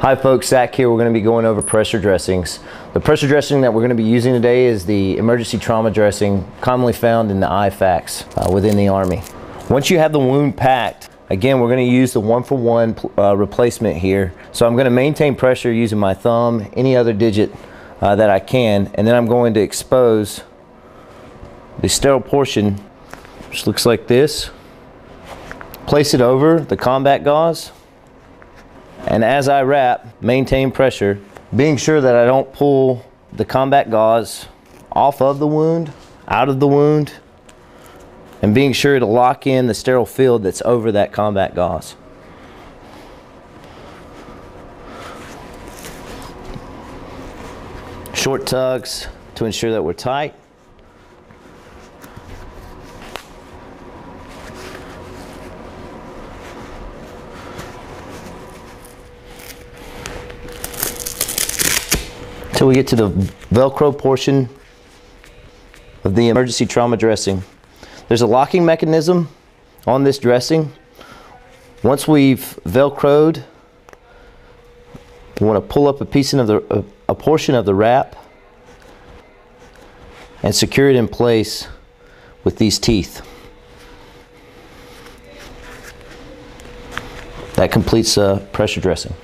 Hi folks, Zach here. We're going to be going over pressure dressings. The pressure dressing that we're going to be using today is the emergency trauma dressing commonly found in the IFAKs uh, within the Army. Once you have the wound packed, again we're going to use the one for one uh, replacement here. So I'm going to maintain pressure using my thumb, any other digit uh, that I can, and then I'm going to expose the sterile portion, which looks like this. Place it over the combat gauze and as I wrap, maintain pressure, being sure that I don't pull the combat gauze off of the wound, out of the wound, and being sure to lock in the sterile field that's over that combat gauze. Short tugs to ensure that we're tight. Till we get to the Velcro portion of the emergency trauma dressing. There's a locking mechanism on this dressing. Once we've Velcroed, we want to pull up a piece of the, a, a portion of the wrap and secure it in place with these teeth. That completes uh, pressure dressing.